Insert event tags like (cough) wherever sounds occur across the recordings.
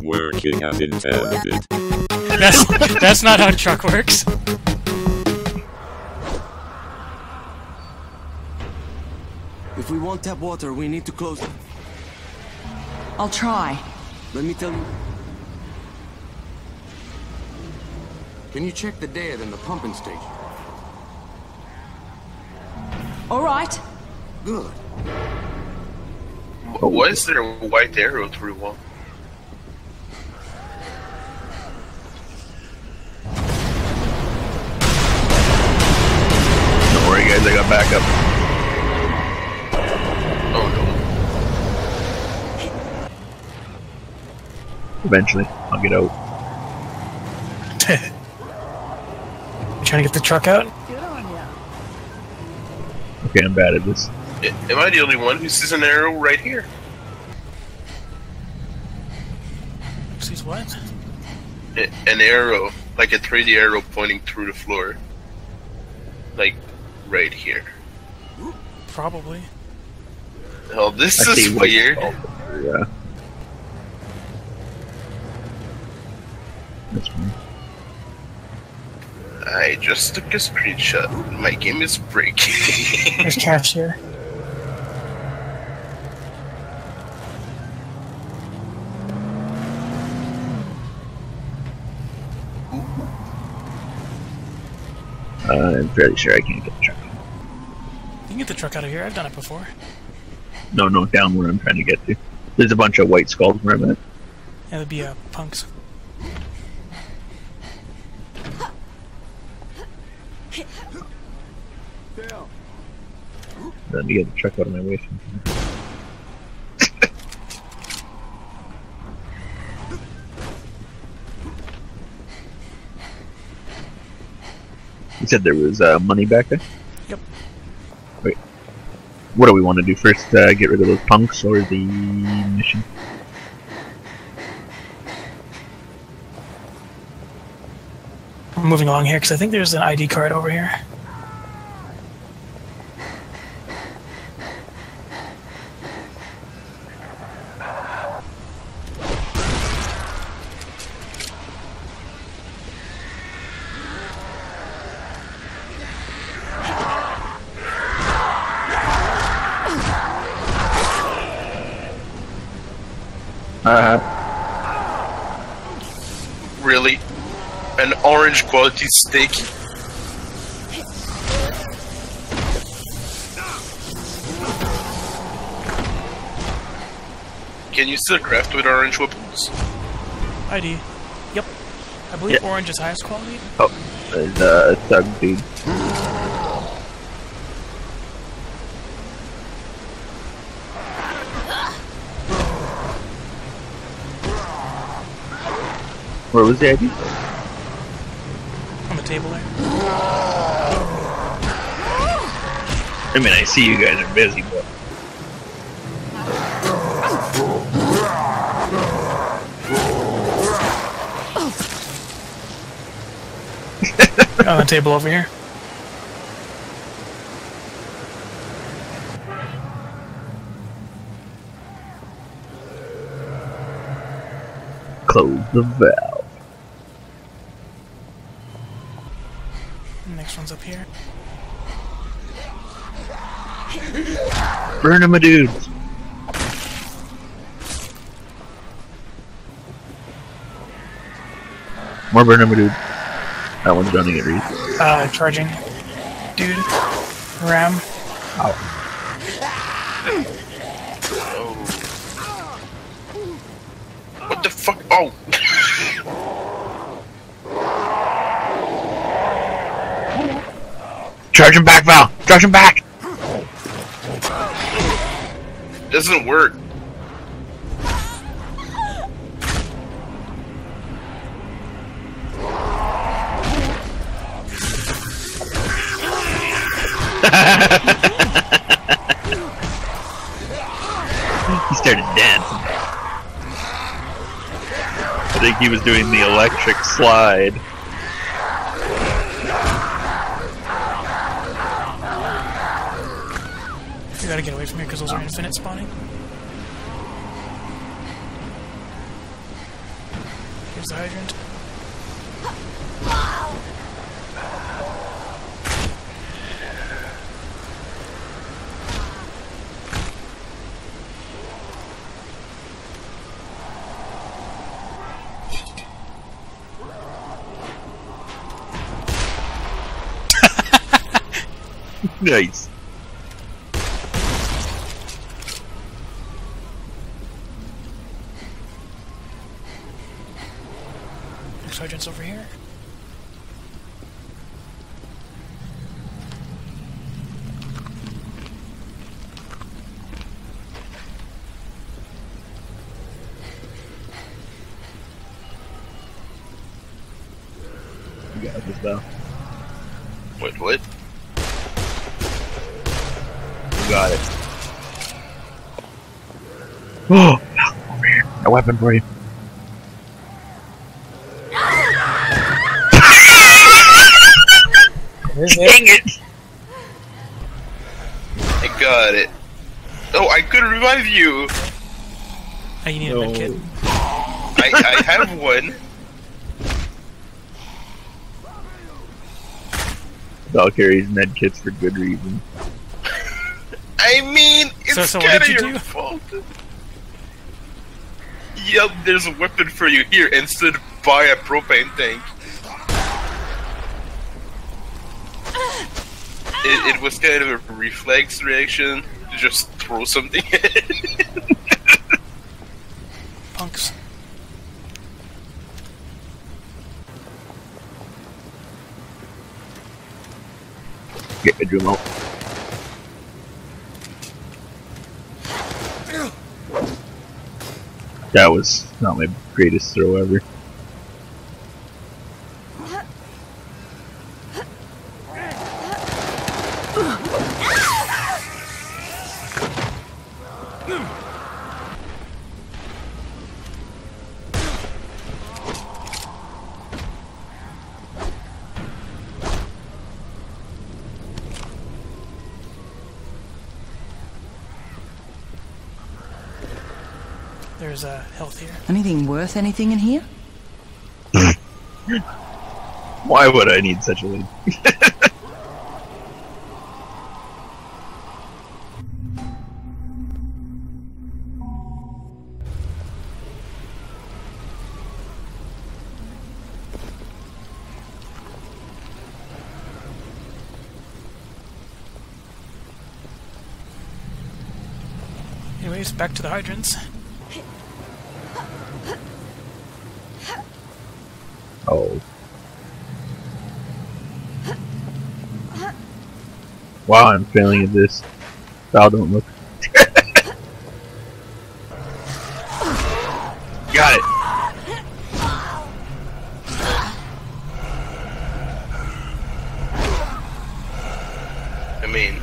isn't working as intended. That's that's not how truck works. If we want tap water, we need to close. It. I'll try. Let me tell you. Can you check the dead in the pumping station? All right. Good. Why is there a white arrow through one? Don't guys. I got backup. Oh Eventually, I'll get out. You (laughs) trying to get the truck out? Okay, I'm bad at this. Am I the only one who sees an arrow right here? Sees what? An arrow, like a 3D arrow pointing through the floor. Like, right here. Probably. Oh, this I is weird. skull. Yeah. That's fine. I just took a screenshot. My game is breaking. (laughs) There's cash here. Uh, I'm fairly sure I can't get the truck. You can get the truck out of here. I've done it before. No, no, down where I'm trying to get to. There's a bunch of white skulls where I'm at. Yeah, that'd be uh, punks. Let me get the truck out of my way. (laughs) You said there was uh, money back there? What do we want to do first? Uh, get rid of those punks or the mission? I'm moving along here because I think there's an ID card over here. Uh, really? An orange quality steak? Can you still craft with orange weapons? ID. Yep. I believe orange is highest quality. oh, the uh, thug dude. Where was the ID? On the table there. I mean, I see you guys are busy, but On the table over here. close the valve. Burn him a dude. More burn him a dude. That one's running at Reese. Uh, charging. Dude. Ram. Oh. What the fuck? Oh! Charge him back, Val! Charge him back! Doesn't work. He started dancing. I think he was doing the electric slide. You gotta get away from here because those are infinite spawning. Here's the hydrant. Next hydrant's over here. You got this though. Wait, what? You got it. Oh, over here. A weapon for you. Dang it! I got it. Oh, I could revive you. I you need a No. medkit. I, I have one. Valkyrie's medkits for good reason. I mean, it's So- so kind of you your do? fault. Yep, there's a weapon for you here. Instead, by a propane tank. It, it was kind of a reflex reaction to just throw something in. (laughs) Punks. Get the remote. That was not my greatest throw ever. Worth anything in here? (laughs) Why would I need such a lead? Anyways, back to the hydrants. Oh. Wow, I'm failing at this. Val, don't look. (laughs) Got it. I mean,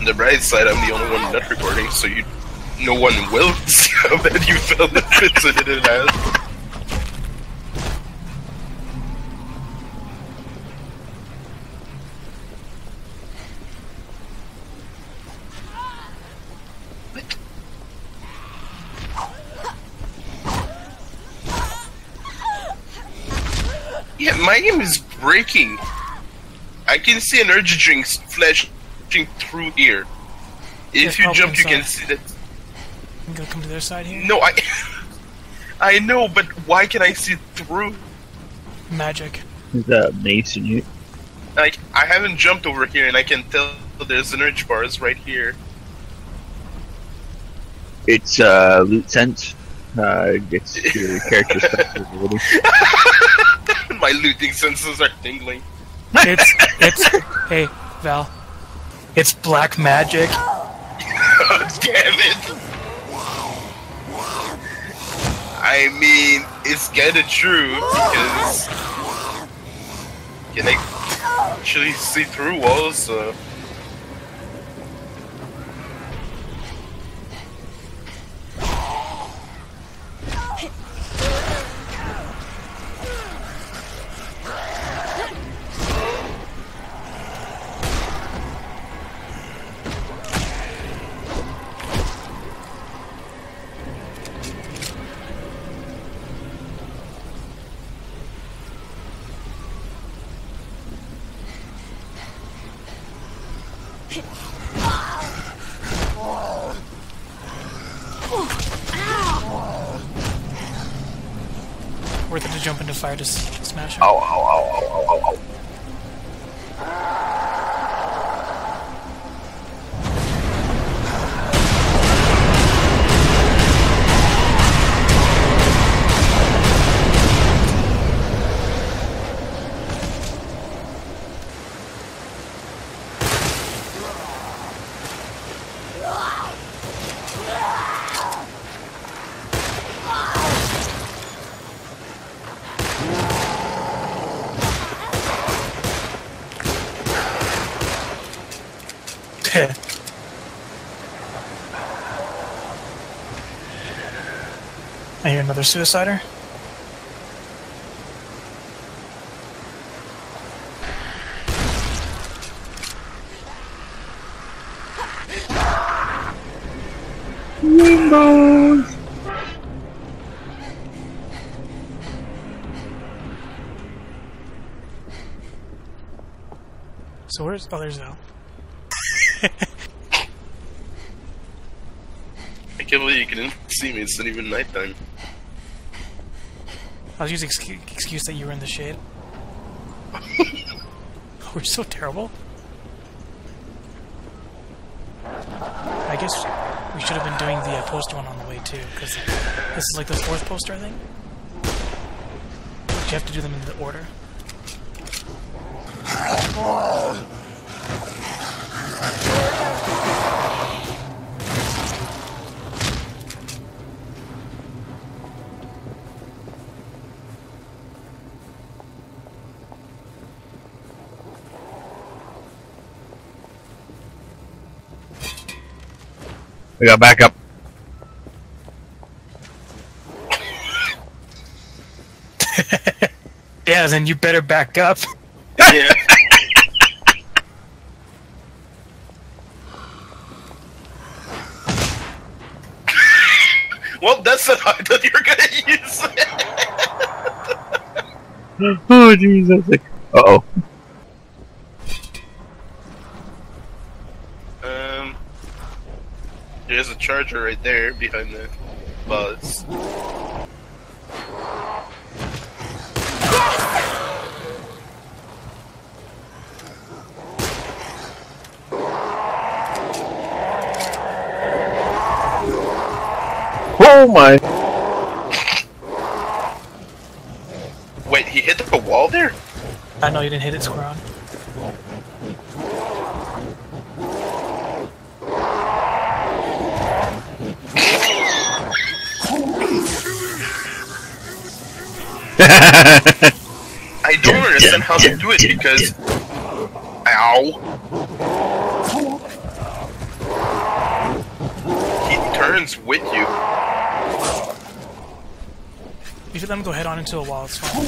on the bright side, I'm the only one not recording, so you, no one will (laughs) see how bad you felt the fits in it has. Yeah, my game is breaking. I can see energy drinks flashing through here. Yes, If you probably jump, you can see that. I'm gonna come to their side here. No, I. (laughs) I know, but why can I see through? Magic. Is that mace in you? Like, I haven't jumped over here, and I can tell there's energy bars right here. It's uh, loot sense. Uh, it's your character's (laughs) special ability. (laughs) My looting senses are tingling. It's it's hey Val. It's black magic. Oh, (laughs) damn it! I mean, it's kinda true, because... Can I actually see through walls, so... fire to smash her? Ow, ow, I hear another suicider. So where's oh there's Al. I can't believe you couldn't see me. It's not even nighttime. I was using excu- excuse that you were in the shade. (laughs) we're so terrible. I guess we should have been doing the uh, poster one on the way too, because this is like the fourth poster, I think. But you have to do them in the order. We got backup. (laughs) Yeah, then you better back up. Yeah. (laughs) well, that's the I thought you're gonna use. (laughs) Oh Jesus! Uh oh. um, there's a charger right there behind the buzz. Oh my! Wait, he hit the wall there? I know you didn't hit it square I don't understand how to do it because. Ow. He turns with you. If you let him go head on into a wall, it's fine.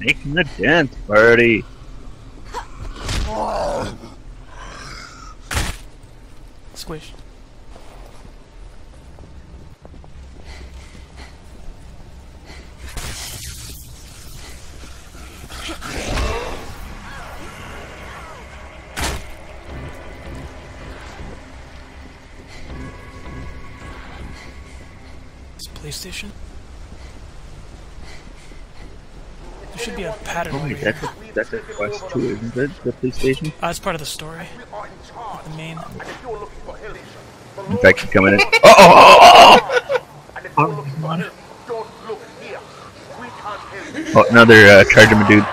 Making a dance party. Squish. It's PlayStation. There should be a pattern Oh that's a, that's a quest too, isn't it? The police station. Uh, it's part of the story. The main. In fact, she's coming in. (laughs) Oh, oh, oh, oh, oh! Oh, another uh, charger dude.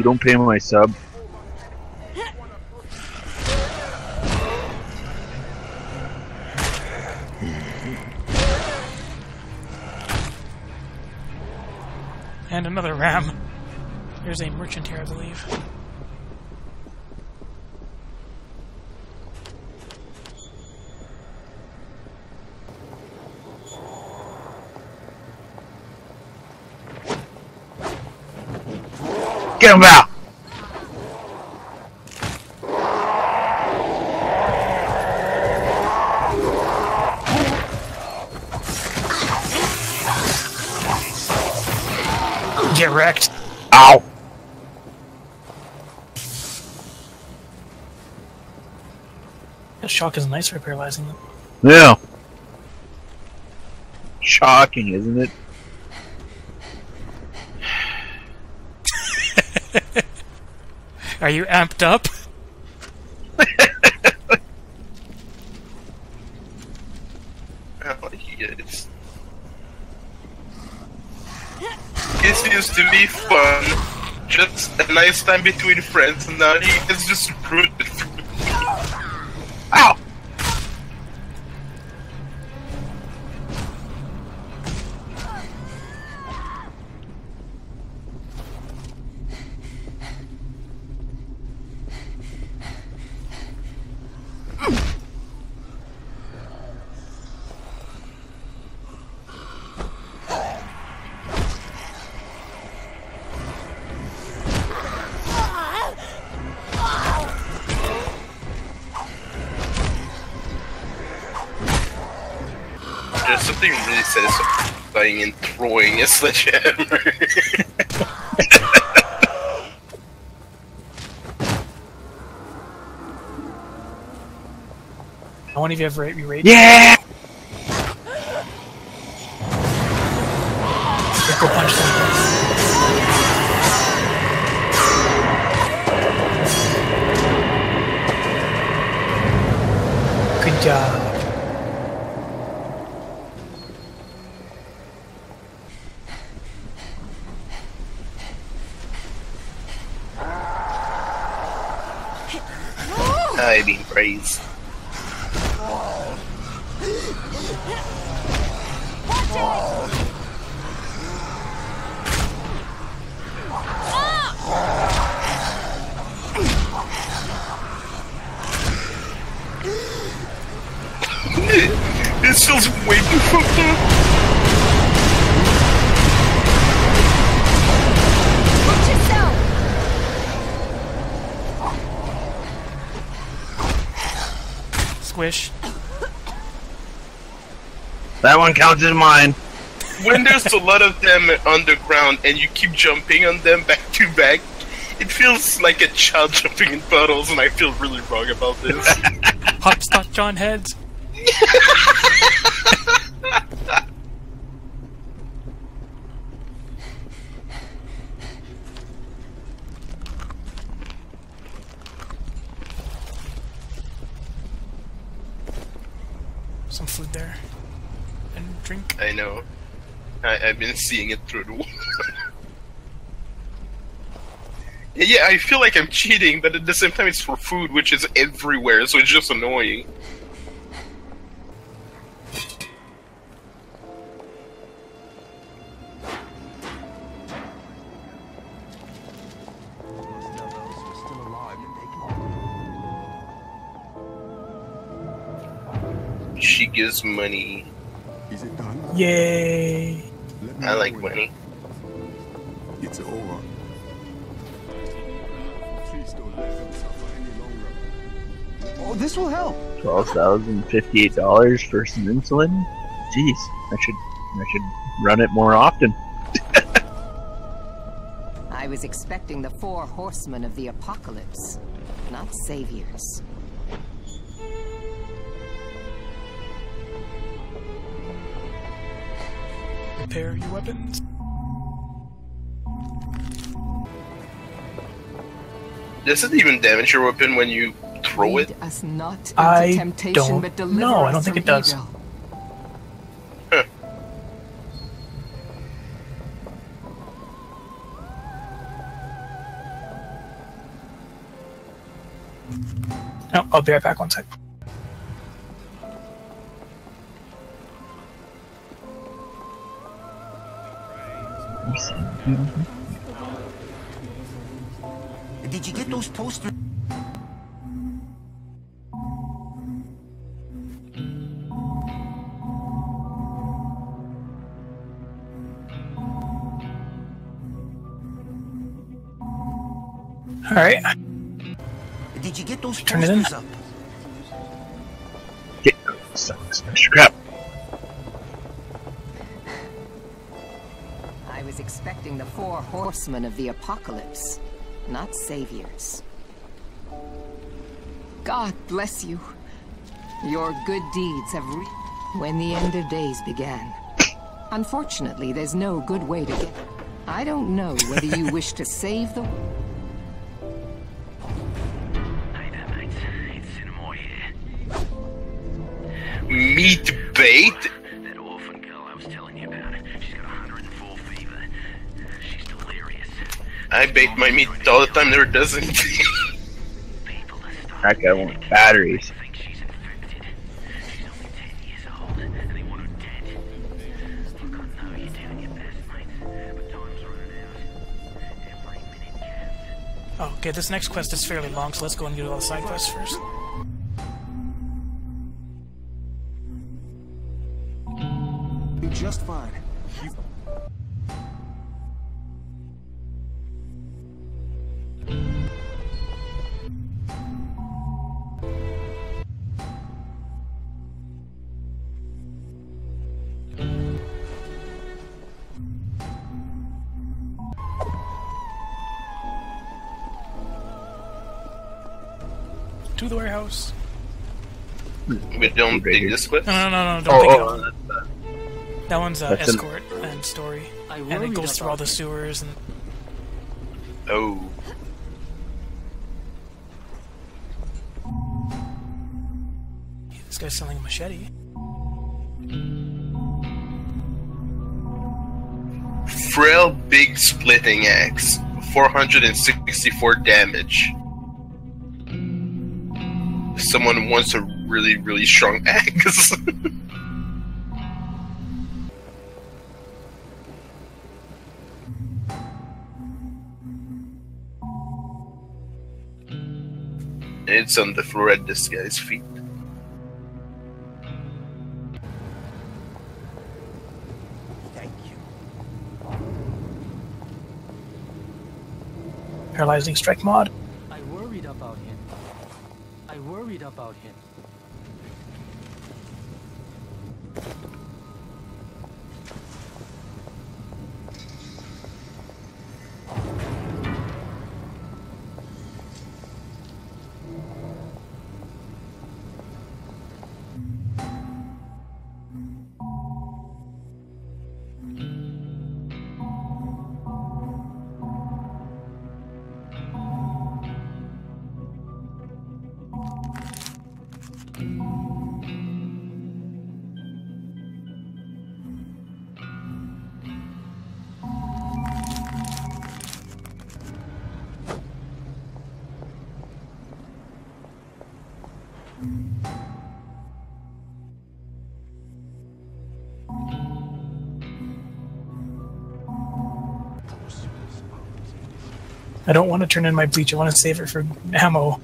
You don't pay my sub. And another ram. There's a merchant here, I believe. Get him out! Get wrecked. Ow! That shock is nice for paralyzing them. Yeah. Shocking, isn't it? Are you amped up? Oh. This used to be fun. Just a nice time between friends, and now he has just ruined satisfying in throwing a sledgehammer. How many of you have ra- you raged? Yeah! That one counts as mine. when there's a lot of them underground and you keep jumping on them back to back, it feels like a child jumping in puddles, and I feel really wrong about this. (laughs) Hopscotch on heads. (laughs) Some food there. Drink. I know. I, I've been seeing it through the wall. (laughs) yeah, I feel like I'm cheating, but at the same time, it's for food, which is everywhere, so it's just annoying. She gives money. Is it done? Yay! I like when- money. It's over. Please don't let them suffer any longer. Oh, this will help. Twelve thousand fifty-eight dollars for some insulin. Jeez, I should I should run it more often. (laughs) I was expecting the four horsemen of the apocalypse, not saviors. Repair your weapons. Does it even damage your weapon when you throw it? Lead us not I temptation, don't but deliver know. I don't think it does. evil. No, I'll be right back. One sec. Did you get those posters? All right. Did you get those Turn it in. Uh, horsemen of the apocalypse, not saviors. God bless you. Your good deeds have re- when the end of days began. Unfortunately, there's no good way to get. I don't know whether you (laughs) wish to save the. Hey there, mate. It's Sinamoi here. Meat bait? I bake my meat all the time, never doesn't. People are starting That guy wants batteries. to think she's infected. She's only 10 years old, and they want her dead. Look, I know you're doing your best, mate, but time's running out. Every minute counts. Oh, okay, this next quest is fairly long, so let's go and do all the side quests first. To the warehouse. we don't Right take this quest? No, no, no, no, don't Oh, think oh, of it. that's, uh, That one's uh, That's an- escort and story, I and it worried goes through all the sewers and Oh. this guy's selling a machete. Frail Big Splitting Axe. 464 damage. Someone wants a really, really strong (laughs) axe. it's on the floor at this guy's feet. Thank you. Paralyzing strike mod. About him. I don't want to turn in my bleach. I want to save it for ammo.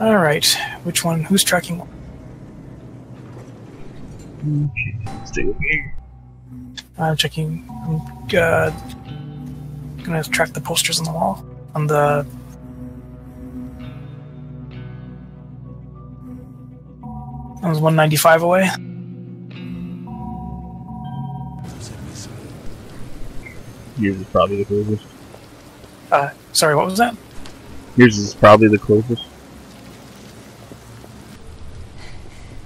All right, which one? Who's tracking? Stay over here. I'm checking. I'm uh, gonna track the posters on the wall on the. That was 195 away. Yours is probably the closest. Uh, sorry, what was that? Yours is probably the closest.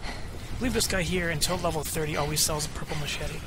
I believe this guy here until level 30 always sells a purple machete.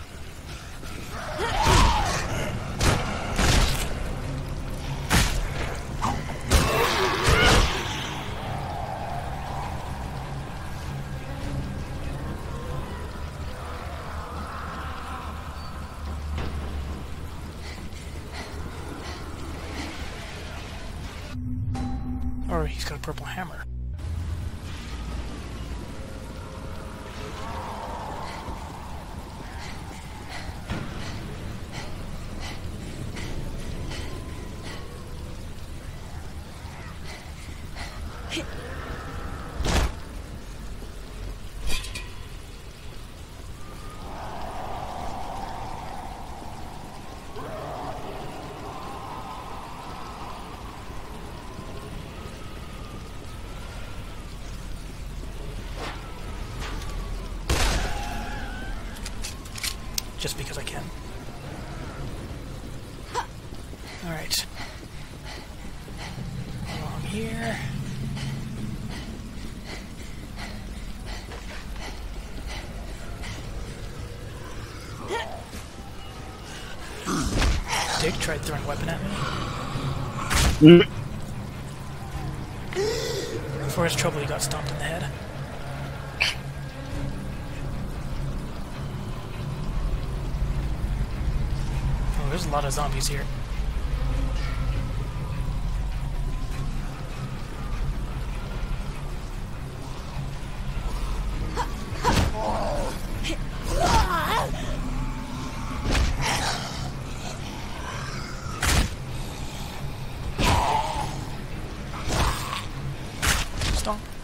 Throwing a weapon at me. Mm. For his trouble, he got stomped in the head. Oh, there's a lot of zombies here. Stomp.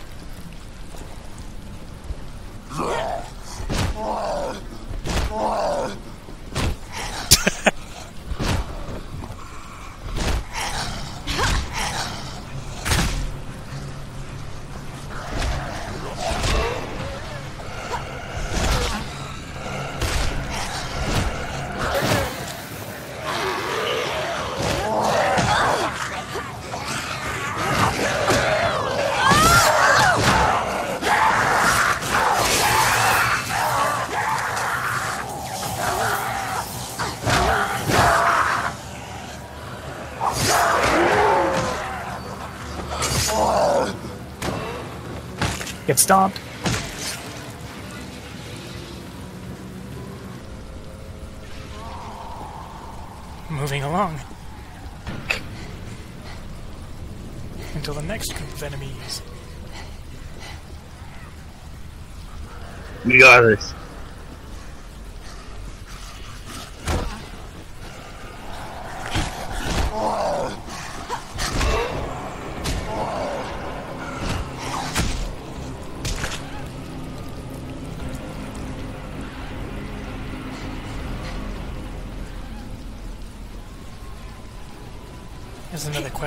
Get stomped. Moving along. Until the next group of enemies. We got this.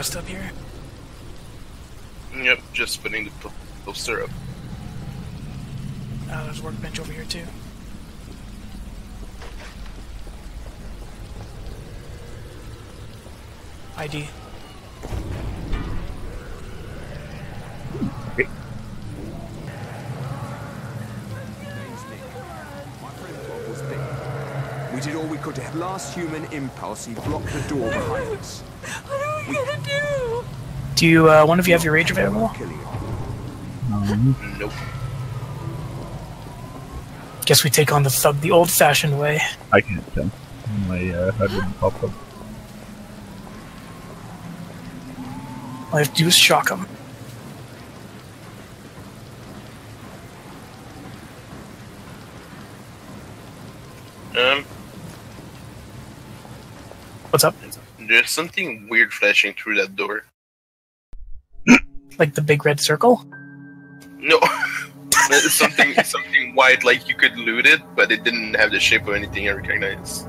There's another quest up here. Yep, just putting the po- poster up. Uh, there's a workbench over here too. ID. My friend Bob was dead. We did all we could to last human impulse. He blocked the door behind us. What are we gonna do? Do you, uh, one of you have your rage available? Killing. Um, Nope. Guess we take on the thug the old-fashioned way. I can't tell. My uh, HUD didn't pop up. All I have to do is shock him. Um, What's up? there's something weird flashing through that door. Like the big red circle? No, (laughs) something something white, like you could loot it, but it didn't have the shape of anything I recognize.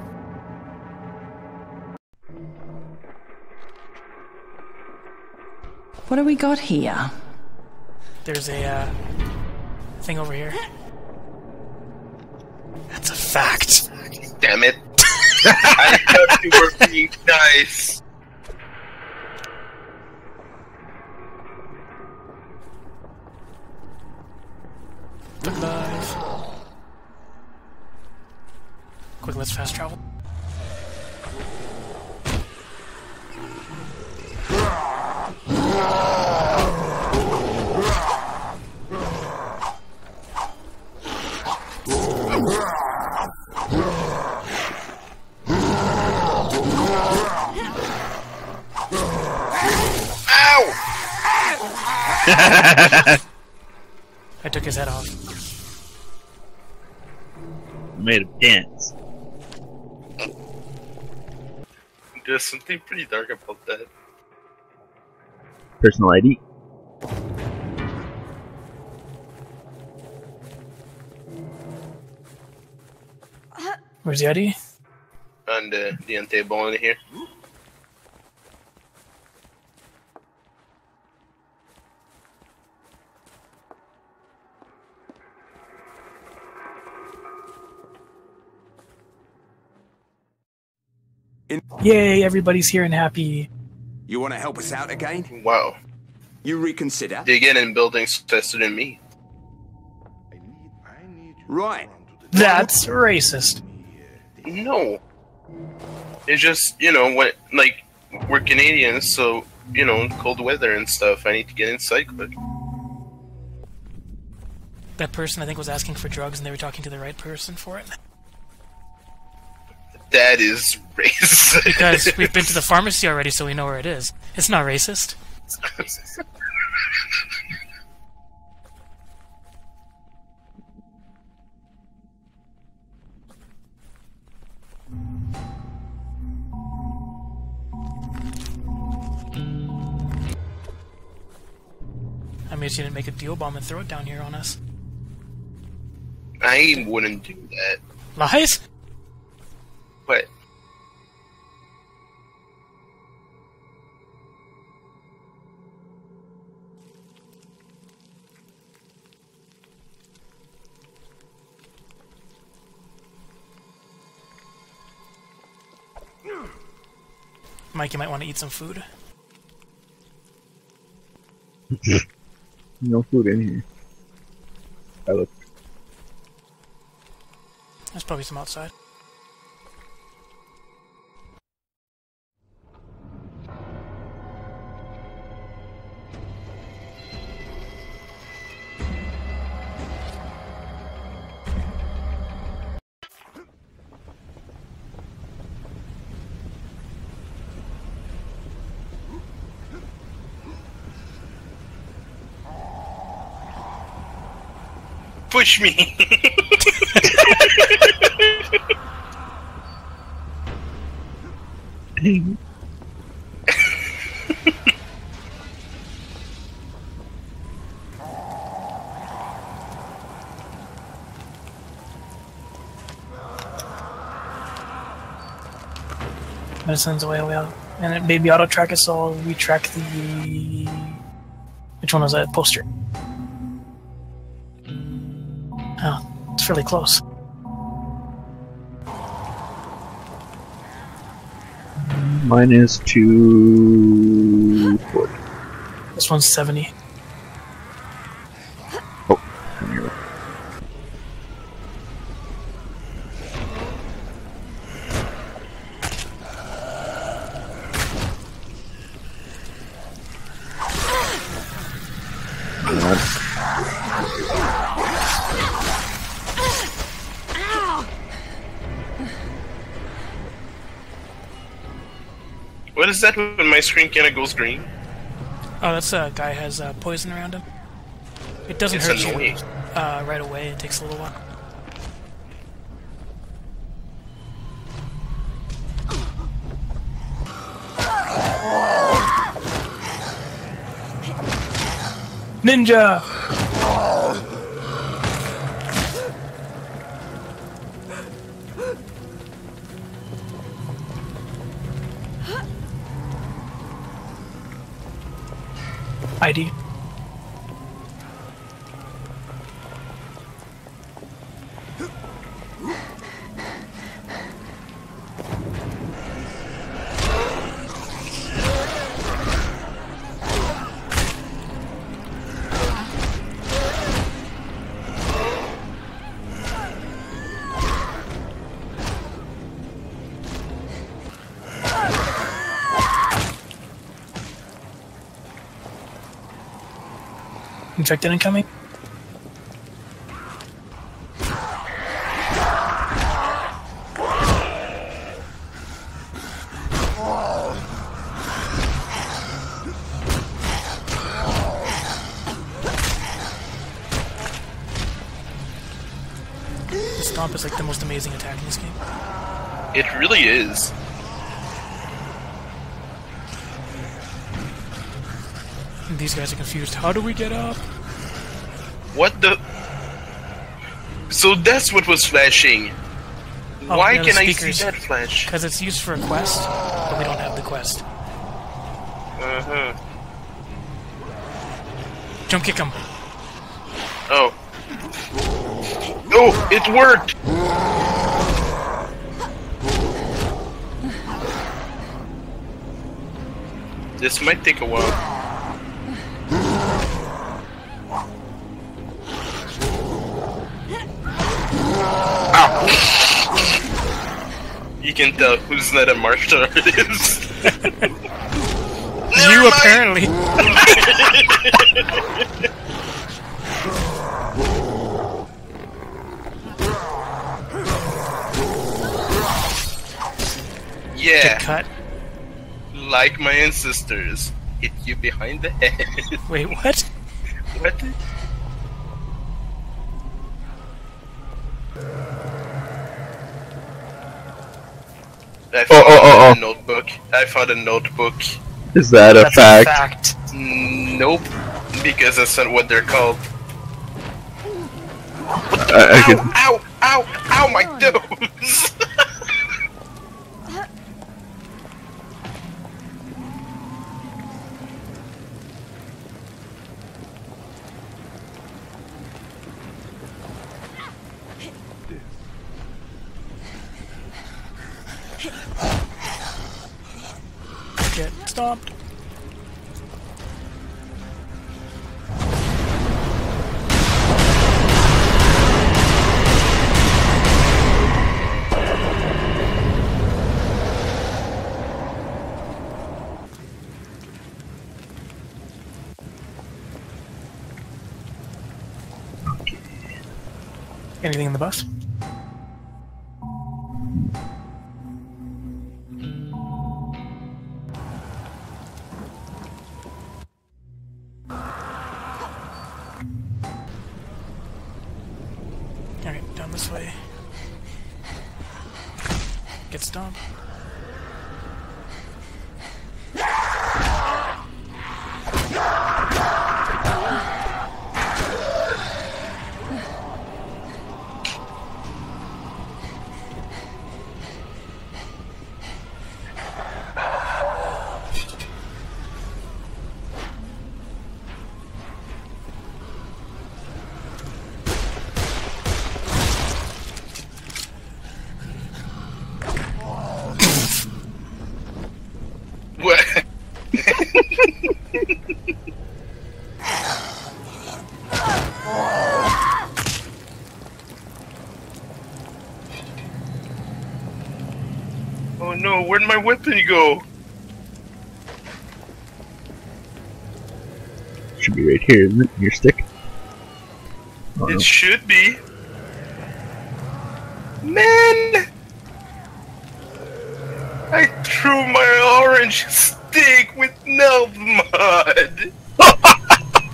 What do we got here? There's a, uh, thing over here. That's a fact. Damn it! (laughs) I thought you were being nice. Alive. Quick, let's fast travel. Ow! (laughs) (laughs) I took his head off. Made him dance. There's something pretty dark about that. Personal ID. Where's the ID? On the, the end table in here. Yay, everybody's here and happy. You want to help us out again? Wow. You reconsider? They get in buildings tested in me. Right. That's racist. No. It's just, you know, when, like, we're Canadians, so, you know, cold weather and stuff. I need to get inside quick. That person I think was asking for drugs and they were talking to the right person for it. That is (laughs) racist. Because we've been to the pharmacy already so we know where it is. It's not racist. I mean, she didn't make a deal bomb and throw it down here on us. I wouldn't do that. Lies? But Mike, you might want to eat some food. (laughs) No food in here. I look. There's probably some outside. Push me. Medicine's away, away out. And it made me auto track us all. We track the. Which one was that? Poster. It's fairly close. Mine is two forty. This one's 70. When my screen kind of goes green? Oh, that's a guy has uh, poison around him. It doesn't It's hurt annoying. you uh, right away. It takes a little while. Ninja! ID. Infected incoming? Stomp is like the most amazing attack in this game. It really is. These guys are confused. How do we get up? What the? So that's what was flashing. Oh, Why can I see that flash? Because it's used for a quest, but we don't have the quest. Uh huh. Jump kick him. Oh. Oh, it worked! This might take a while. Who's not a martial artist. (laughs) you apparently. Yeah. Get cut. Like my ancestors, hit you behind the head. Wait, what? I Oh, oh, oh, a notebook. I found a notebook. Is that a That's fact? a fact. Mm, nope, because that's not what they're called. I, I could, Ow! Ow! Ow! My (laughs) toes! Anything in the bus? Alright, down this way. Get stomped. what? oh no, where'd my weapon go? should be right here, isn't it? Your stick. Oh, no. It should be. Man! I threw my orange stick with nail mud! (laughs)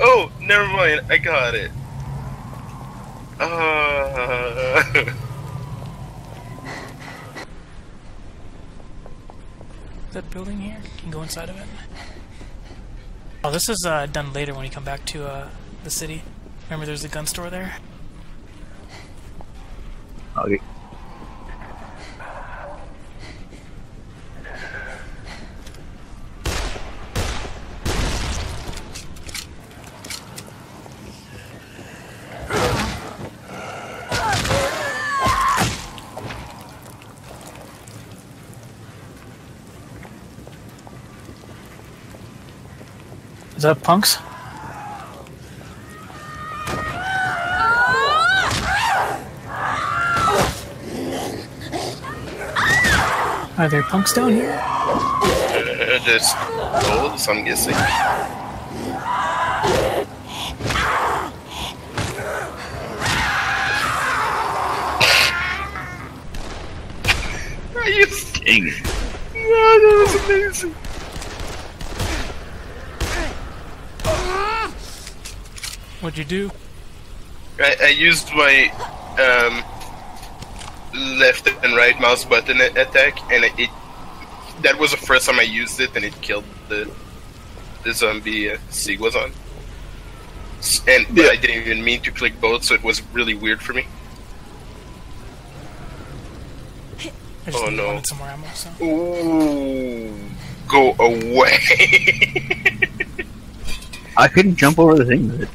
oh, never mind, I got it. Uh, that building here? Can you go inside of it? Oh, this is uh, done later when you come back to uh, the city. Remember there's a gun store there? Okay. Is that punks? Are there punks down here? (laughs) uh, goals, I'm guessing. Are you Dang it. Yeah, that was amazing. What'd you do? I, I used my um left and right mouse button attack, and it, it that was the first time I used it, and it killed the the zombie uh, Sig was on. And but I didn't even mean to click both, so it was really weird for me. I just Oh, no. wanted some more ammo. So. Ooh, go away! (laughs) I couldn't jump over the thing with it.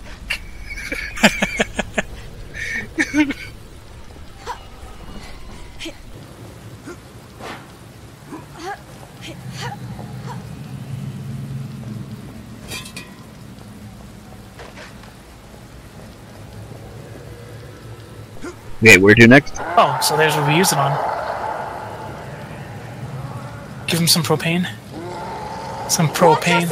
Okay, where to next? Oh, so there's what we use it on. Give him some propane. Some propane.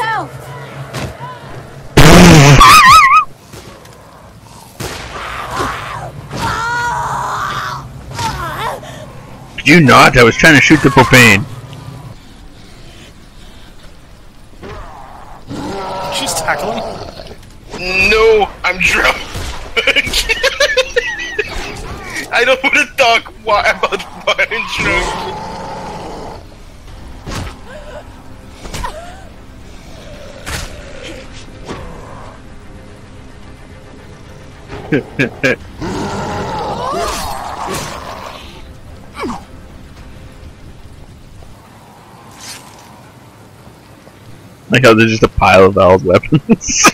Did you not? I was trying to shoot the propane. She's tackling. no, I'm drunk. (laughs) I don't want to talk why about why I'm drunk. (laughs) Like how there's just a pile of Val's weapons. (laughs)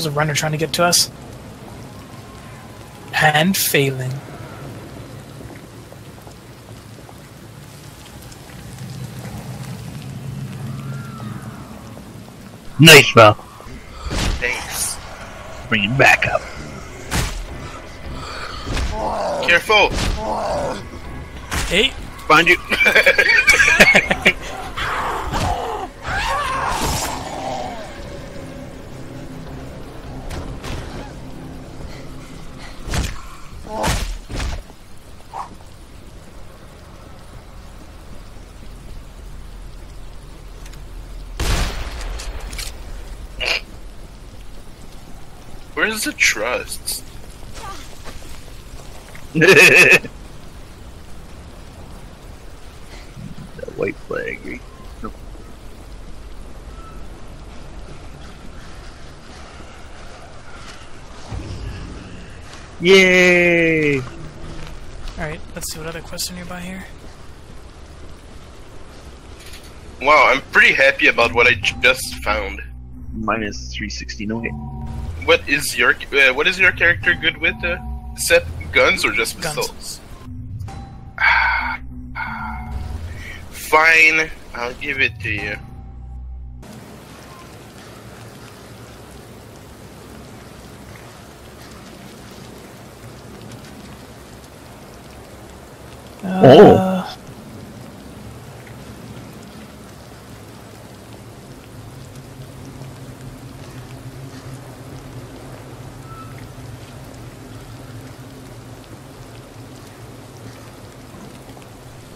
There's a runner trying to get to us. And failing. nice, Val. Thanks. Bring it back up. Careful. Hey, Find you. (laughs) Where's the trust? (laughs) the white flag. right? Nope. Yay! Alright, let's see what other quests are nearby here. Wow, I'm pretty happy about what I just found. Minus 316. Okay. What is your uh, what is your character good with? Uh, set guns or just Guns. pistols? Fine, I'll give it to you. Oh. Uh,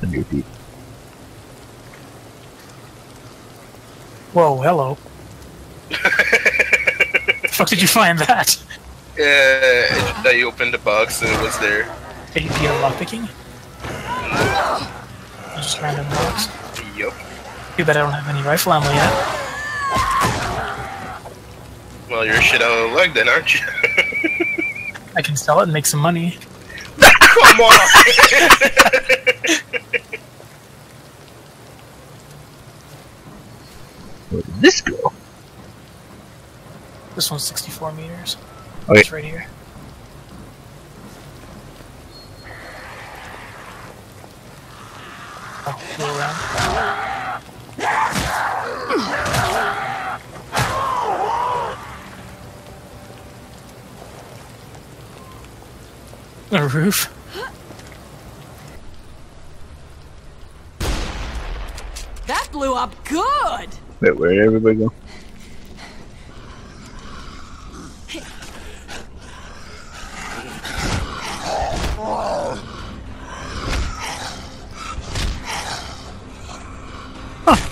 Under your feet. Whoa, hello. the fuck did you find that? Yeah, Uh, I opened the box and it was there. Are you you lockpicking? Just random box. Yup. Too bad I don't have any rifle ammo yet. Well, you're a shit out of luck then, aren't you? (laughs) I can sell it and make some money. (laughs) Come on! (laughs) Where did this go? This one's 64 meters. Okay. It's right here. Oh, go around. A roof? That blew up good! Wait, where did everybody go?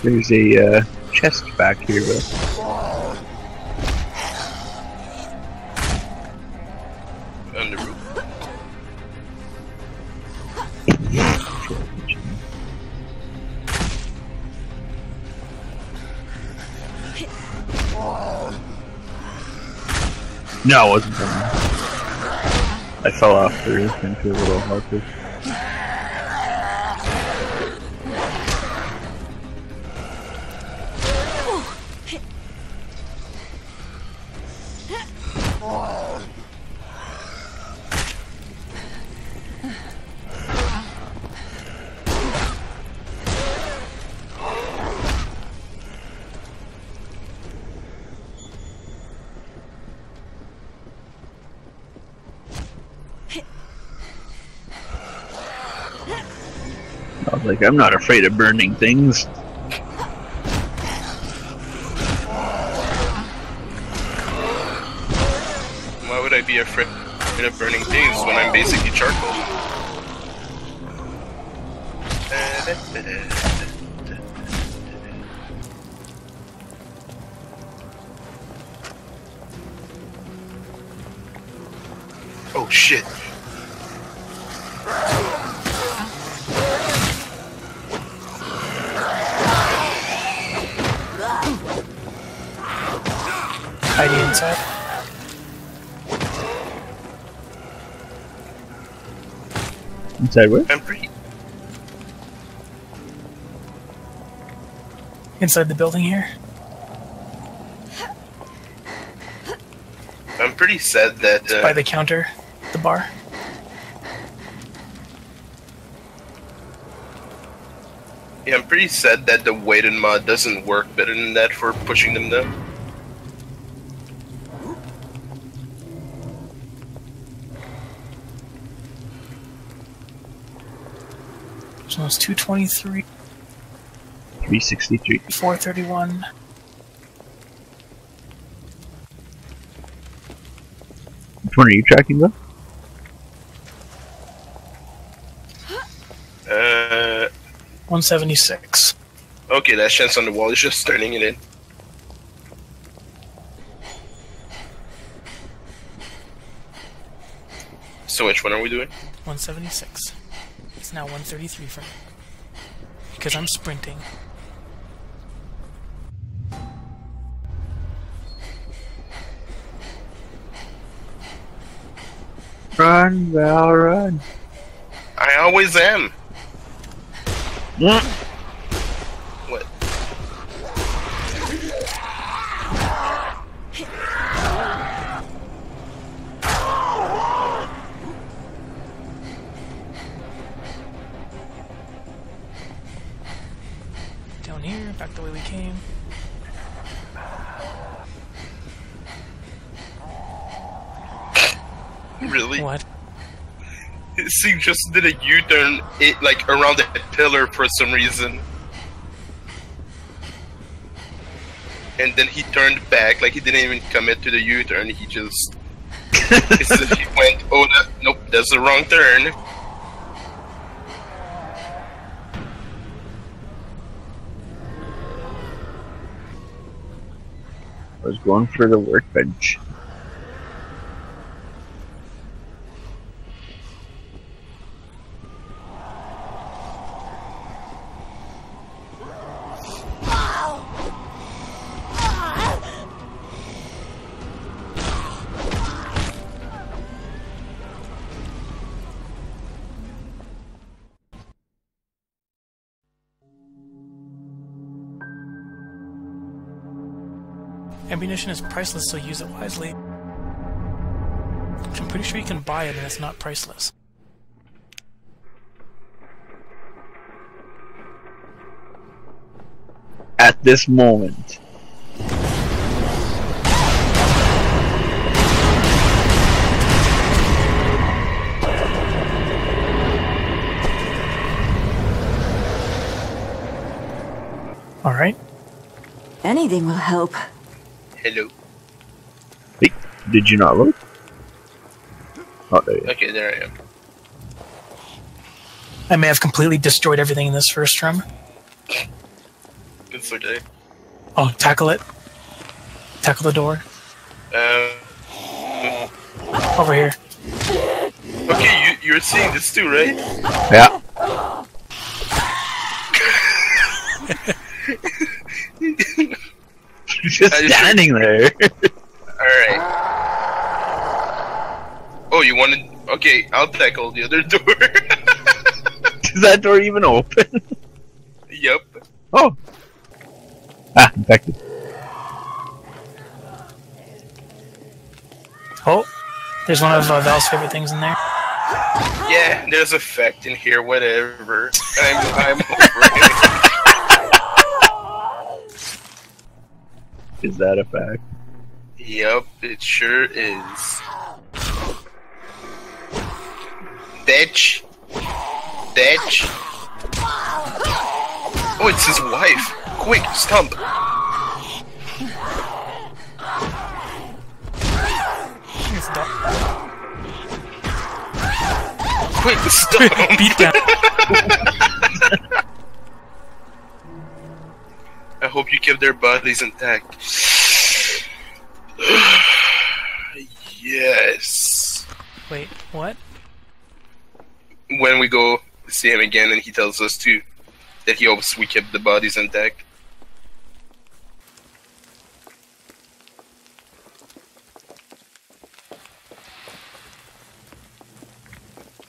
There's a uh, chest back here, though. No, it wasn't. I fell off the roof into a little houses. Like, I'm not afraid of burning things. Why would I be afraid of burning things when I'm basically charcoal? Inside where? I'm pretty Inside the building here. I'm pretty sad that uh, By the counter. The bar. yeah, I'm pretty sad that the weighted mod doesn't work better than that for pushing them down. So it's 223, 363. 431. Which one are you tracking, though? Uh, 176. okay, that chance on the wall is just turning it in. So which one are we doing? 176. It's now 133 for me. Because I'm sprinting. Run, Val, run. I always am. Mm. Just did a U-turn, it like around a pillar for some reason. And then he turned back, like he didn't even commit to the U-turn. He just, (laughs) he he went, "Oh, that, nope, that's the wrong turn." I was going for the workbench. Ammunition is priceless, so use it wisely. Which I'm pretty sure you can buy it and it's not priceless. At this moment. Alright. Anything will help. Hello. Wait, did you not look? Oh, there you Okay, there I am. I may have completely destroyed everything in this first room. It's okay. Oh, tackle it. Tackle the door. Um, Over here. okay, you, you're seeing this too, right? Yeah. (laughs) Just standing there. Alright. Oh, you wanted. Okay, I'll tackle the other (laughs) door. Is that door even open? yep. Oh. Ah, infected. Oh, there's one of uh, Val's favorite things in there. Yeah, there's effect in here, whatever. I'm, I'm (laughs) over it. Is that a fact? Yep, it sure is. Bitch. Bitch. Oh, it's his wife. Quick, stump. It's done. Quick, (laughs) stump. Beat down. (laughs) I hope you kept their bodies intact. (sighs) yes. Wait, what? When we go see him again and he tells us to that he hopes we kept the bodies intact.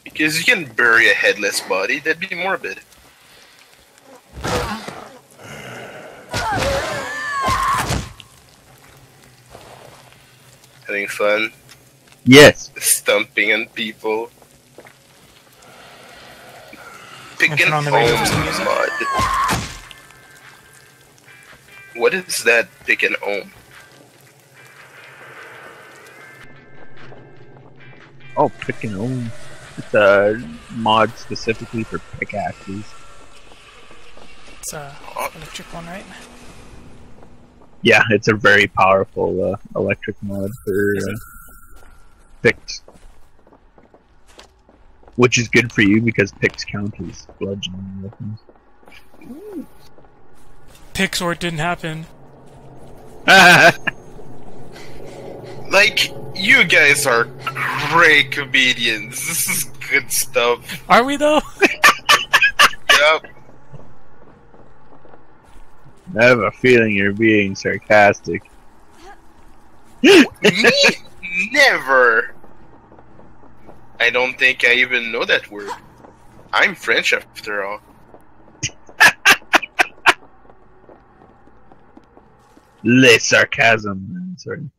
Because you can bury a headless body, that'd be morbid. Having fun, Yes. stumping on people. Picking on the radio for home music. mud. What is that pick and ohm? Oh, pick and own. It's a mod specifically for pickaxes. It's a electric one, right? Yeah, it's a very powerful uh, electric mod for uh, picks. Which is good for you because picks count as bludgeoning weapons. Pix or it didn't happen. (laughs) Like, you guys are great comedians. This is good stuff. Are we though? (laughs) Yep. I have a feeling you're being sarcastic. Me? Never. I don't think I even know that word. I'm French after all. Le sarcasm. Sorry.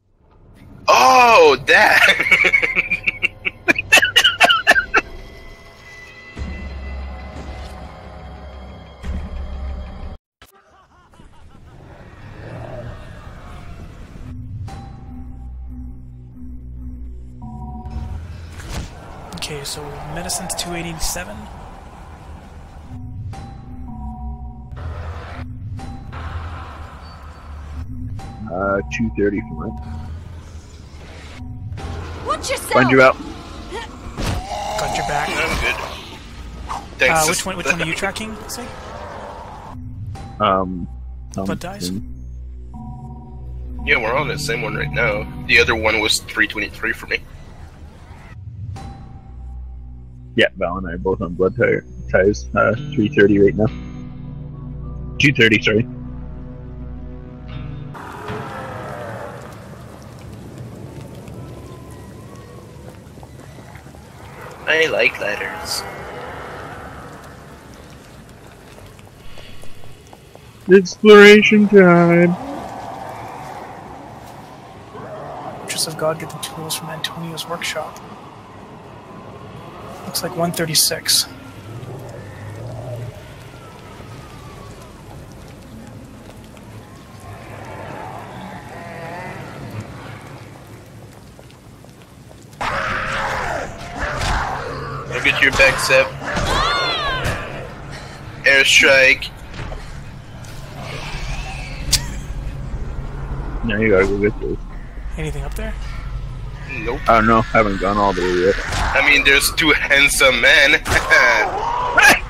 Oh, that. (laughs) so medicine's 287. Uh, 230 for mine. Watch yourself! Find you out. Got your back. I'm good. Thanks. Uh, which one? Which one are you tracking? Say. Um, Blood dies? Yeah, we're on the same one right now. The other one was 323 for me. Yeah, Val and I are both on blood tie- ties. Uh, 330 right now. 230, sorry. I like letters. Exploration time. House of God get the tools from Antonio's workshop? Looks like 136. I'll get your back, Seb. Airstrike. Now you gotta go get those. Anything up there? Nope. I don't know. I Haven't gone all the way yet. I mean, there's two handsome men. (laughs)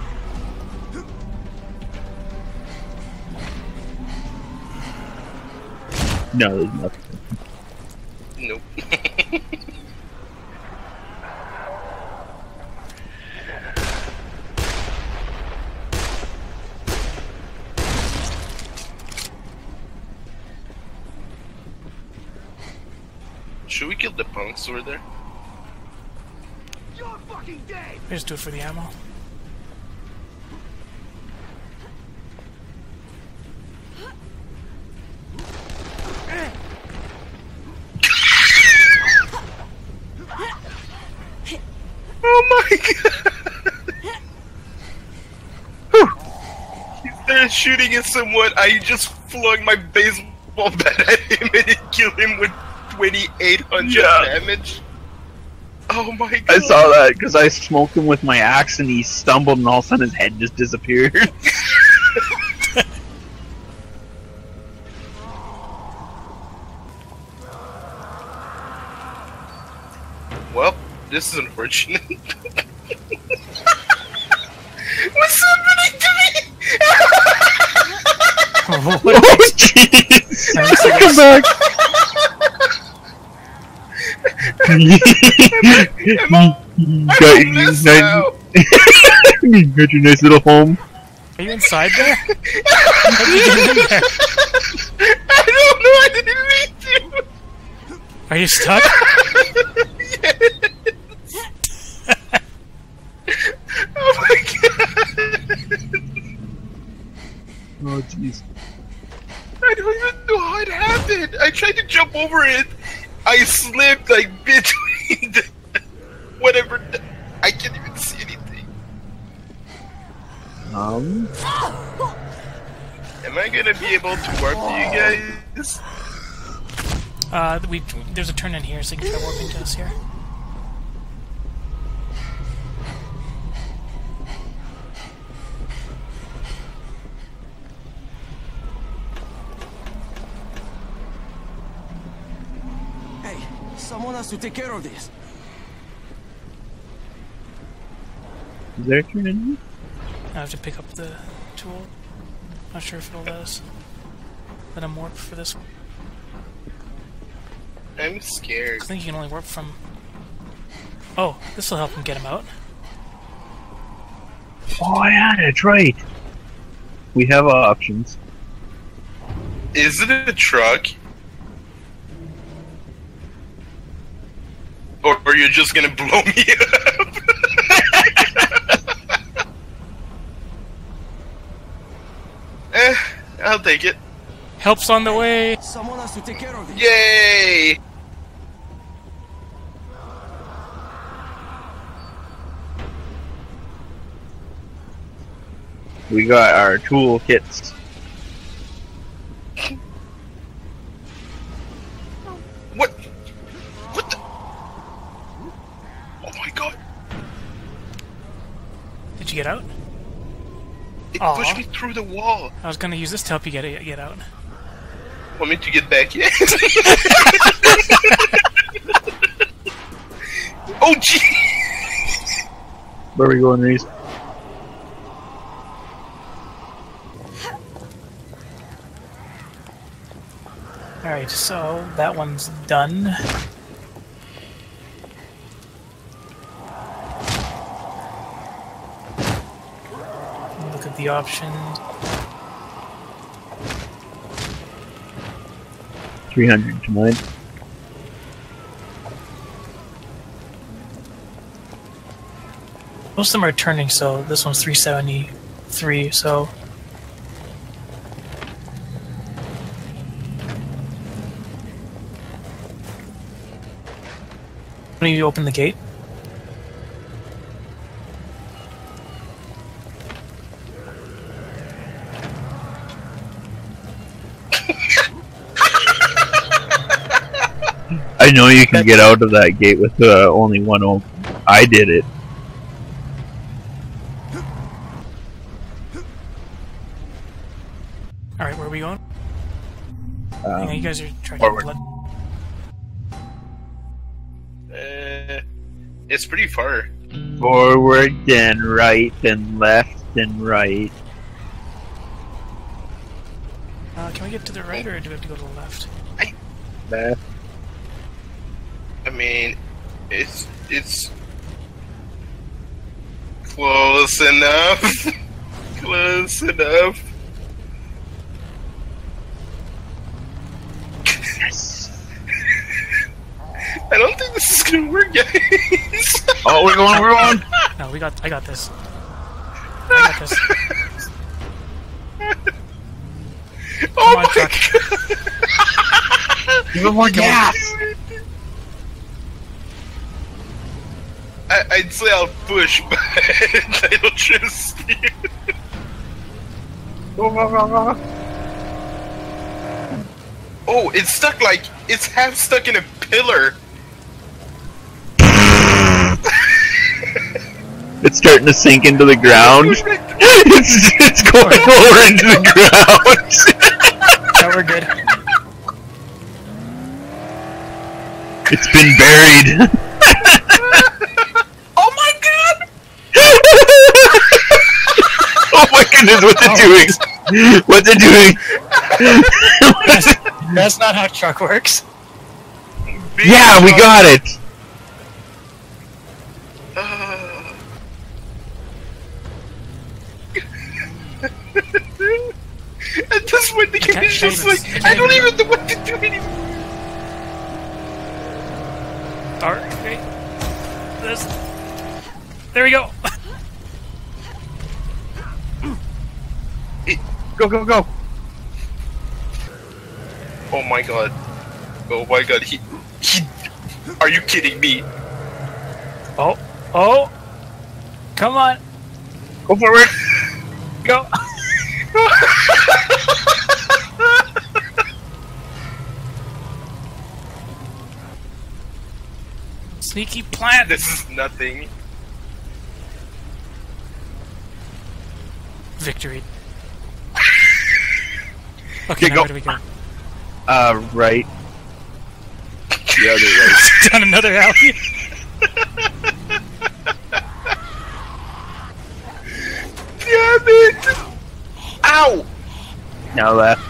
No, there's nothing. nope. (laughs) Should we kill the punks over there? I just do it for the ammo. Oh my (laughs) god! He started shooting at someone. I just flung my baseball bat at him and it killed him with 2,800 Yeah. damage. (laughs) Oh my god! I saw that because I smoked him with my axe and he stumbled and all of a sudden his head just disappeared. (laughs) Well, this is unfortunate. (laughs) What's happening to me? oh, oh jeez! Come back! You got, you, messed nice, out. you got your nice little home. Are you inside there? How did you get in there? I don't know. I didn't mean to. Are you stuck? (laughs) Oh my god! Oh jeez. I don't even know how it happened. I tried to jump over it. I slipped like between the (laughs) whatever. The, I can't even see anything. Um, Am I gonna be able to warp to you guys? Uh, we there's a turn in here, so you can try warping to us here. Someone has to take care of this. is there a turn in? I have to pick up the tool. Not sure if it'll let us let him warp for this one. I'm scared. I think you can only warp from. Oh, this will help him get him out. Oh yeah, that's right. We have uh, options. Is it a truck? Or are you just gonna blow me up? (laughs) eh, I'll take it. Help's on the way. Someone has to take care of this. Yay! We got our tool you get out? It Aw. pushed me through the wall. I was gonna use this to help you get get out. Want me to get back yet? (laughs) (laughs) oh gee! Where are we going, Reese? Alright, so that one's done. Look at the options. Three hundred to mine. Most of them are turning, so this one's 373, so. of you open the gate? I know you can get out of that gate with uh, only one open. I did it. Alright, where are we going? Hang on, you guys are trying forward. to let... Uh, it's pretty far. Forward, then right, then left, then right. Uh, can we get to the right, or do we have to go to the left? Left. I mean, it's it's close enough. (laughs) close enough. (laughs) I don't think this is gonna work, guys. (laughs) Oh, we're going, we're going. No, we got. I got this. I got this. oh Come on, my truck. Give him more gas. I, I'd say I'll push, (laughs) but I don't trust you. Oh, it's stuck like it's half stuck in a pillar. It's starting to sink into the ground. (laughs) it's, it's going over into the ground. (laughs) Yeah, we're good. it's been buried. Oh my god! My what they're doing? What they're doing? That's not how truck works. yeah, we got it. At this point, the game is just like even- I don't even know what to do anymore. Alright, okay. This. There we go. Go, go, go. Oh my god! Oh my god! He, he. Are you kidding me? Oh, oh. Come on, Go forward. go. (laughs) Sneaky plan. This is nothing. Victory. Okay, Okay, now go. where do we go? Uh, right. The other right. (laughs) Down another alley. (laughs) Damn it! Ow! Now left.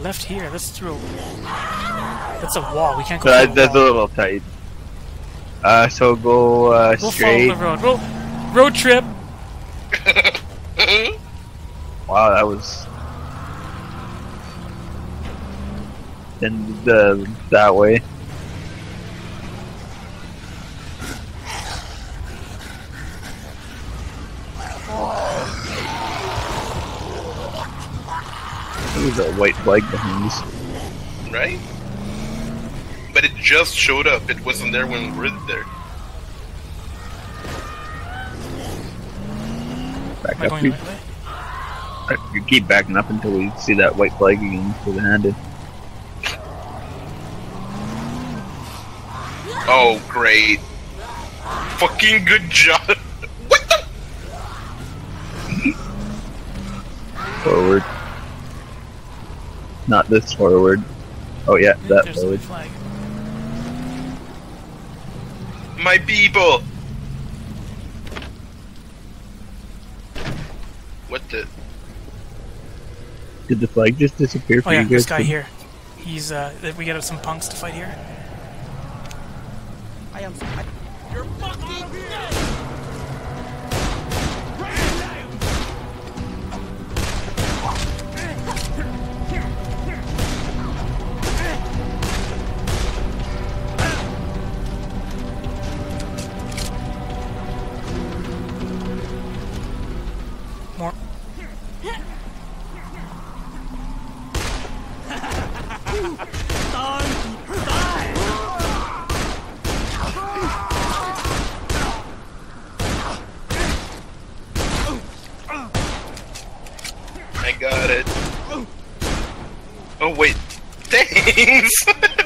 Left here. That's through. That's a wall. We can't go. That, through a that's a little tight. Uh, so go uh, We'll straight. follow the road. We'll road trip. Wow, that was. Then the that way. There's a white flag behind us. Right? But it just showed up. It wasn't there when we were there. Back Am I up. going You, right way? you keep backing up until we see that white flag again for the handed. Oh, great. Fucking good job. (laughs) What the? Forward. Not this forward. Oh yeah, that forward. My people! What the? Did the flag just disappear for Oh yeah, you guys? this guy to- here. He's uh. We got some punks to fight here. I am. I, you're fucking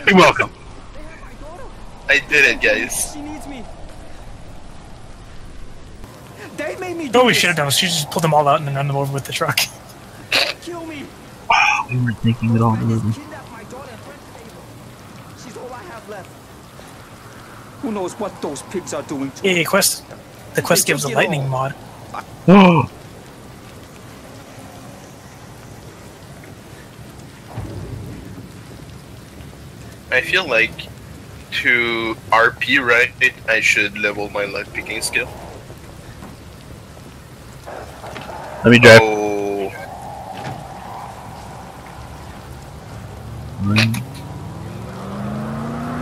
You're welcome. I did it, guys. She needs me. They made me do Oh, we should have done. She just pulled them all out and then run them over with the truck. Kill me. We were thinking it all over. Kidnap my daughter and friend's favor. She's all I have left. Who knows what those pigs are doing to Yeah, yeah, quest. The quest gives a lightning mod. (gasps) Oh, I feel like to RP right, I should level my light picking skill. let me drive. Oh.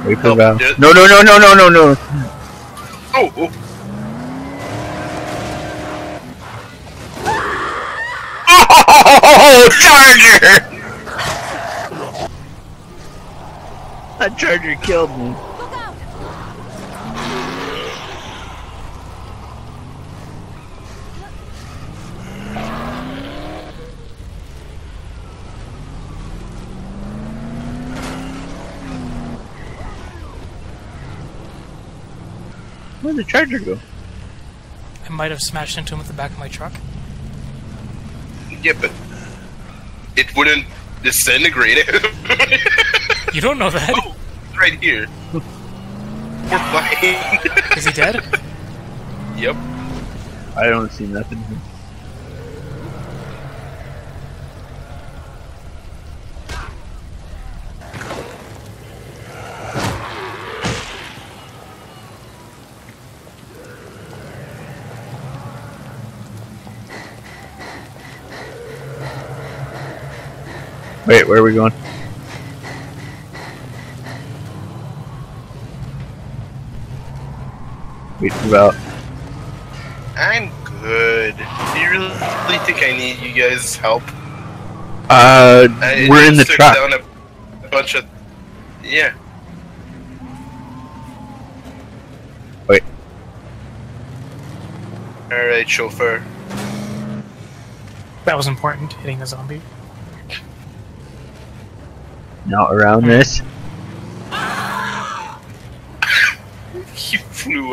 Wait for Val. No, no, no, no, no, no, no. oh, oh. (laughs) Oh, Charger! That Charger killed me. Where'd the Charger go? I might have smashed into him with the back of my truck. Yeah, but it wouldn't disintegrate it. (laughs) You don't know that. oh, right here. (laughs) We're fine. Is he dead? yep. I don't see nothing. Wait, where are we going? Wait about. I'm good. Do you really, really think I need you guys' help? Uh, I we're in the truck. Down a bunch of. Yeah. Wait. All right, chauffeur. That was important, hitting the zombie. Now around this. He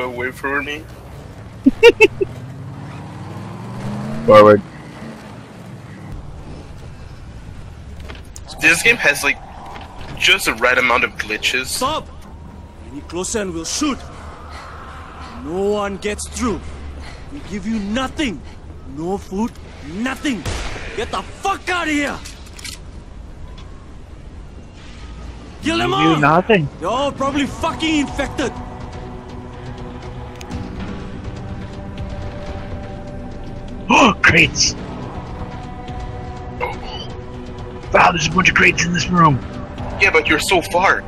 flew away from me. (laughs) Forward. This game has like just the right amount of glitches. Stop! Any closer and we'll shoot. No one gets through. We give you nothing. No food, nothing. Get the fuck out of here! Kill them You all! nothing. They're all probably fucking infected. Oh, crates! Wow, there's a bunch of crates in this room. Yeah, but you're so far.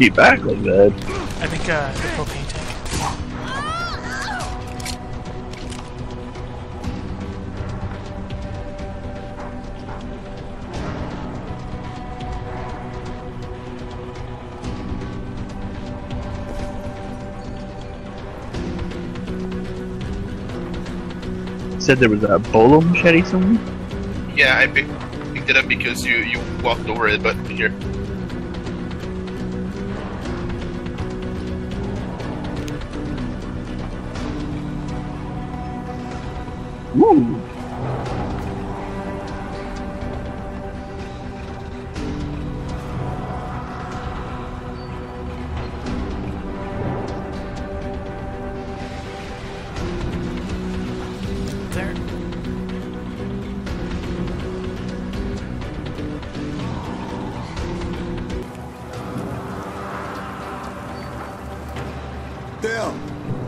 What pushed me back like that? I think uh, the propane tank. Said there was a bolo machete somewhere? Yeah, I picked, picked it up because you you walked over it. But here, Woo!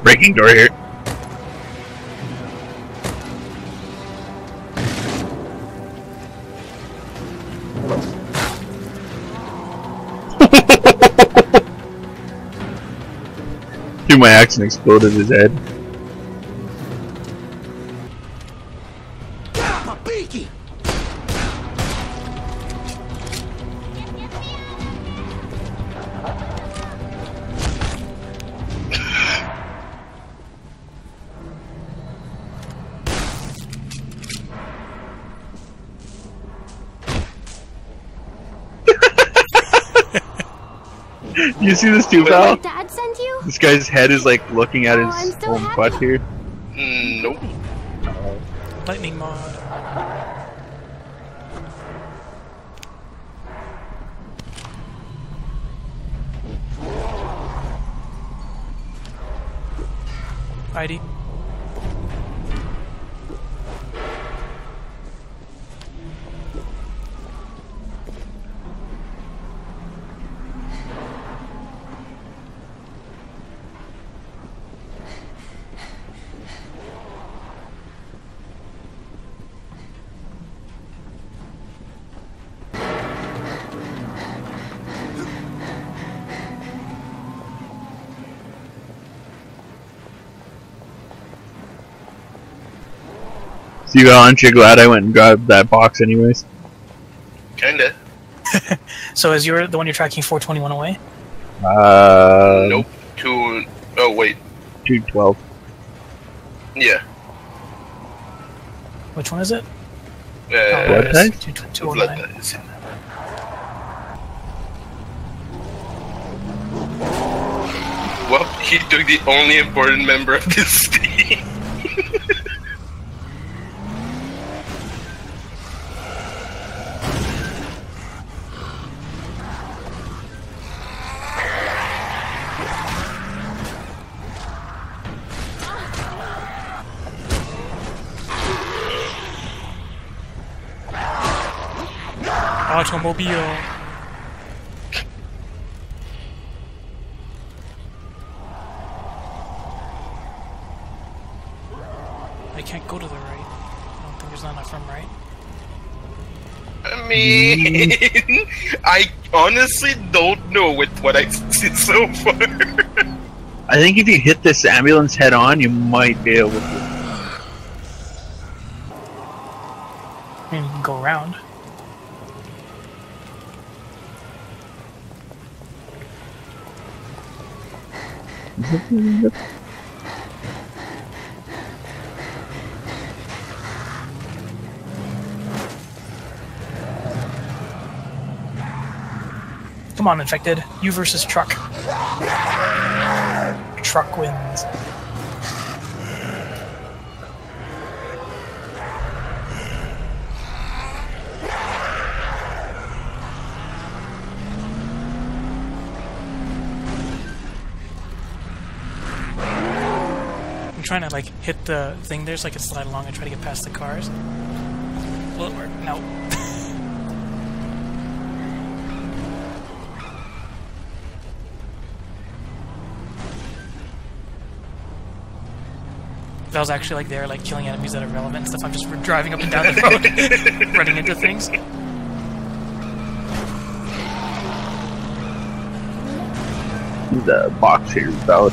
Breaking door here. Threw my axe and exploded his head. (laughs) You see this too, pal? Dad sent you? This guy's head is like looking at Oh, his I'm so own butt here. Mm, nope. Lightning mod. See, Val, aren't you glad I went and grabbed that box anyways? Kinda. (laughs) So is your the one you're tracking 421 away? Uh, Nope. Two oh wait. 212. Yeah. Which one is it? Uh, there it Blood is. Two- two- Blood 209. Well, he took the only important member of this (laughs) team. Automobile. I can't go to the right. I don't think there's not enough room right. I mean, (laughs) I honestly don't know with what I've (laughs) seen so far. I think if you hit this ambulance head on, you might be able to. I mean, you can go around. Come on, infected. You versus truck. Truck wins. I'm trying to like hit the thing there so I can slide along and try to get past the cars. Will it work? No. If I was actually like there, like killing enemies that are relevant and stuff, I'm just driving up and down the road, (laughs) running into things. The box here is valid.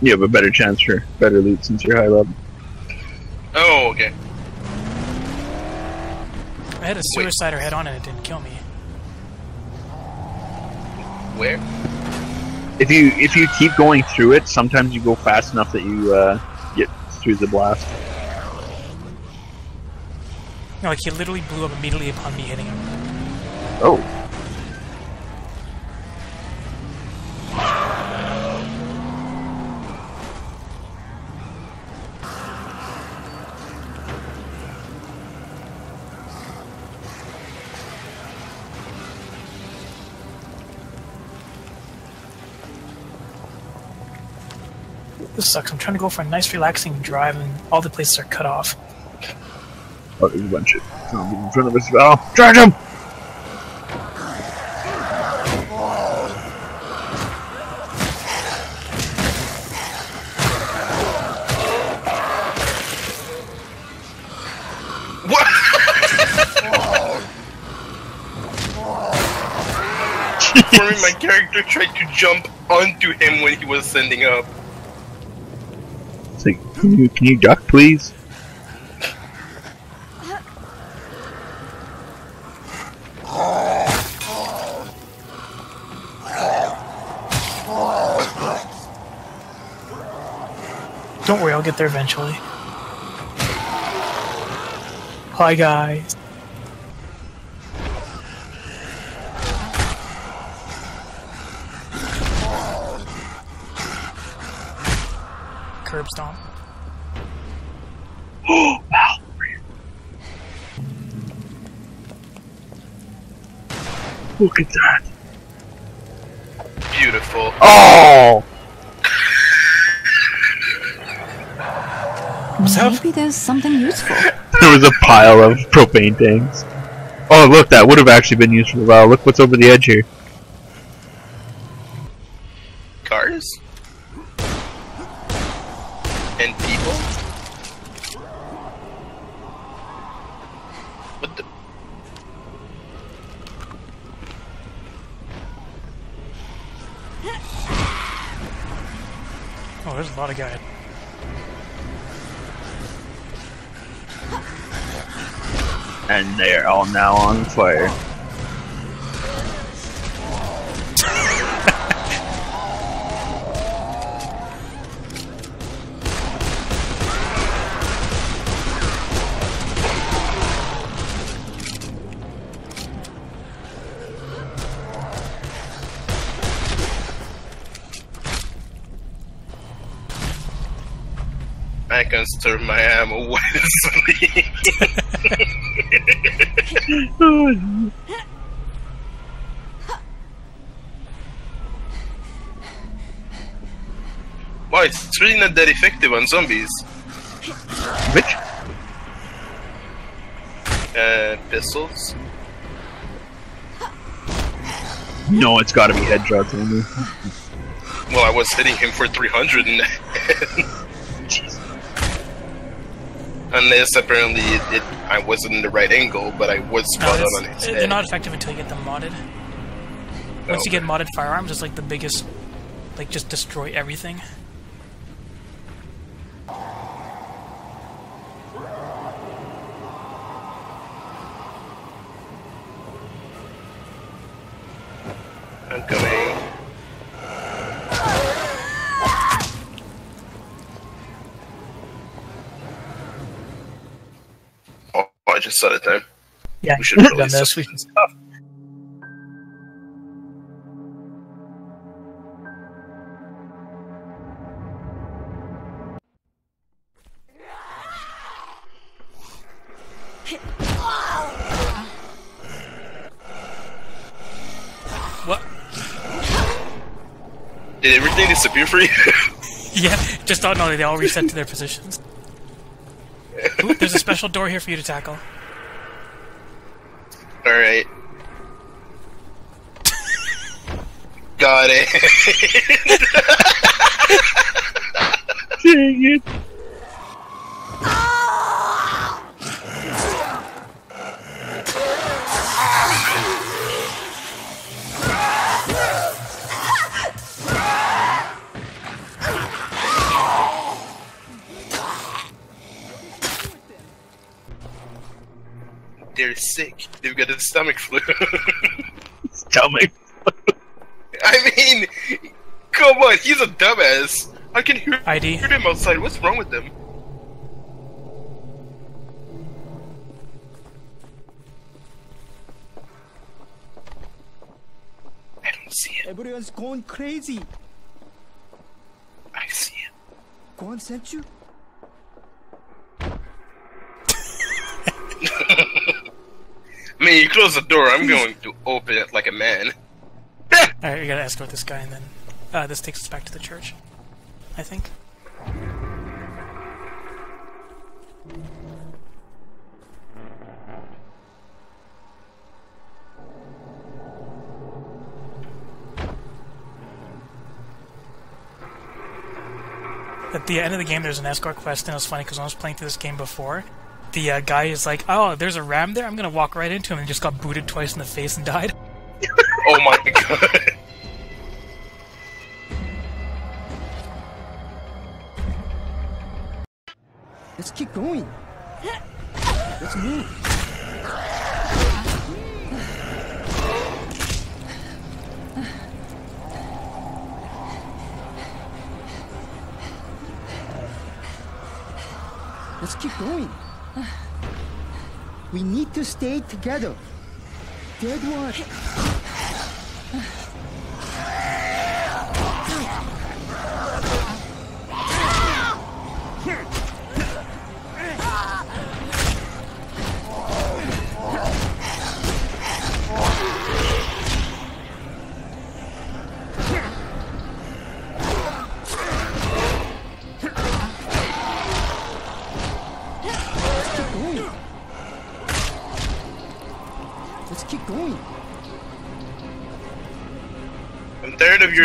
You have a better chance for better loot since you're high level. Oh, okay. I had a suicider head on and it didn't kill me. Where? If you if you keep going through it, sometimes you go fast enough that you uh, get through the blast. No, like he literally blew up immediately upon me hitting him. Oh. This sucks. I'm trying to go for a nice, relaxing drive, and all the places are cut off. Oh, there's a bunch of zombies in front of us. Oh, charge them! (laughs) My character tried to jump onto him when he was sending up. Can you, can you duck, please? Don't worry, I'll get there eventually. Hi, guys. Curb stomp. Look at that. Beautiful. Oh! Maybe there's something useful. (laughs) There was a pile of propane tanks. Oh, look, that would have actually been useful. Wow, look what's over the edge here. Cars? And people? What the? Oh, there's a lot of guys. And they're all now on fire. It's really not that effective on zombies. Which? Uh, pistols. No, it's gotta be headshots only. Well, I was hitting him for 300 and (laughs) Unless apparently it, it, I wasn't in the right angle, but I was spot it's- on on his they're head. not effective until you get them modded. Once you get modded firearms, it's like the biggest, like just destroy everything. I'm coming. Oh, I just saw the time. Yeah, we should have done release this. it. We should- What? Did everything disappear for you? (laughs) Yeah, just thought no, they all reset to their positions. (laughs) Ooh, there's a special door here for you to tackle. Alright. Got it. (laughs) Dang it. They've stomach flu. (laughs) Stomach. (laughs) I mean, come on, he's a dumbass. I can hear, ID. hear him outside. What's wrong with them? I don't see it. Everyone's going crazy. I see it. Go on sent you? (laughs) I mean, you close the door, I'm going to open it like a man. Alright, we gotta escort this guy, and then uh, this takes us back to the church. I think. At the end of the game, there's an escort quest, and it's funny because I was playing through this game before, the uh, guy is like, "Oh, there's a ram there. I'm gonna walk right into him," and just got booted twice in the face and died. (laughs) Oh my god. Let's keep going. Let's move. Let's keep going. We need to stay together. Dead one.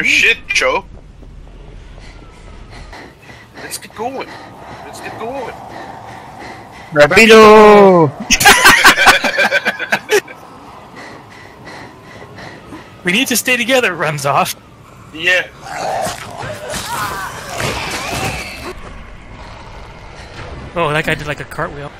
Shit, Joe. Let's get going. Let's get going. Rapido! (laughs) We need to stay together. Runs off. Yeah. Oh, that guy did like a cartwheel.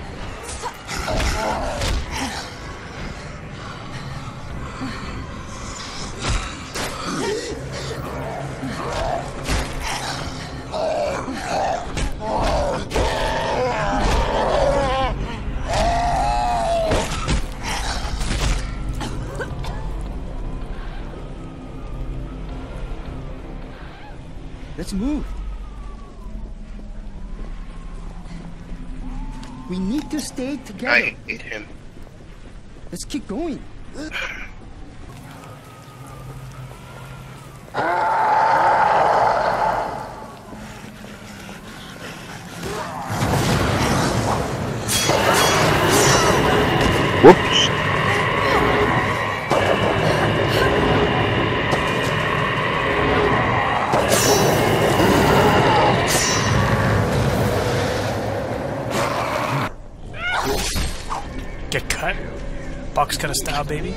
Cut a style, baby.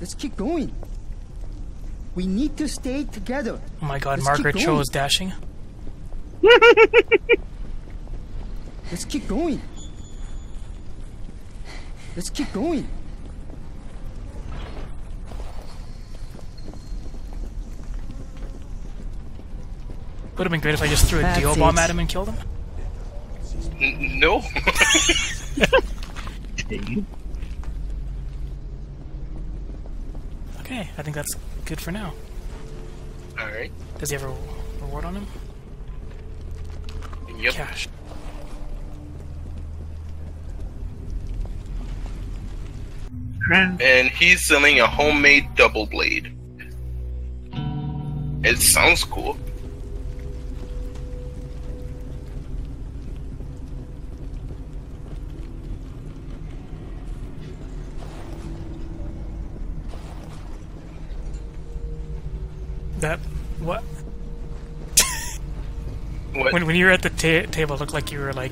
Let's keep going. We need to stay together. Oh my god, Let's Margaret Cho is dashing. (laughs) Let's keep going. Let's keep going. Would have been great if I just threw a That's deal bomb at him and killed him. N- no. (laughs) Okay, I think that's good for now. Alright. Does he have a reward on him? Yep. Cash. And he's selling a homemade double blade. It sounds cool. That what? What? When when you were at the ta- table, it looked like you were like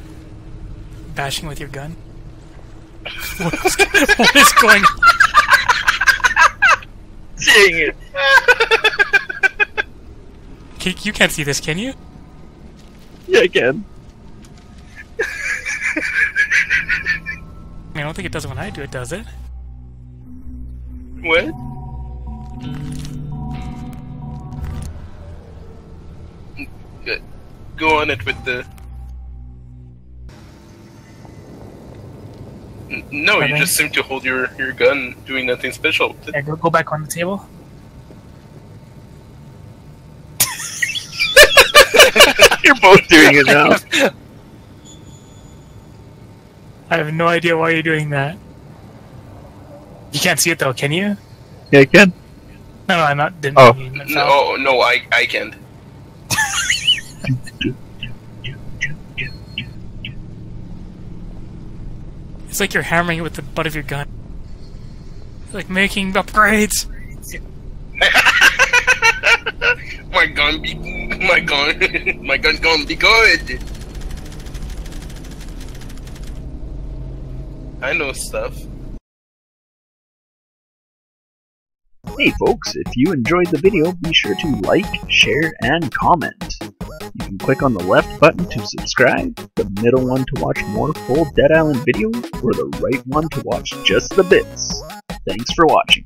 bashing with your gun. (laughs) what, is, what is going? Dang it. Can, you can't see this, can you? Yeah, I can. I, mean, I don't think it does it when I do it, does it? What? Go on it with the. N- No, you Okay. just seem to hold your, your gun doing nothing special. Yeah, go, go back on the table. (laughs) You're both doing it now. I have no idea why you're doing that. You can't see it though, can you? Yeah, I can. No, no, I'm not. Didn't Oh. mean No, no, I, I can't. It's like you're hammering it with the butt of your gun. It's like making upgrades. (laughs) my gun be my gun (laughs) my gun's gonna be good. I know stuff. Hey folks, if you enjoyed the video, be sure to like, share, and comment. You can click on the left button to subscribe, the middle one to watch more full Dead Island videos, or the right one to watch just the bits. Thanks for watching.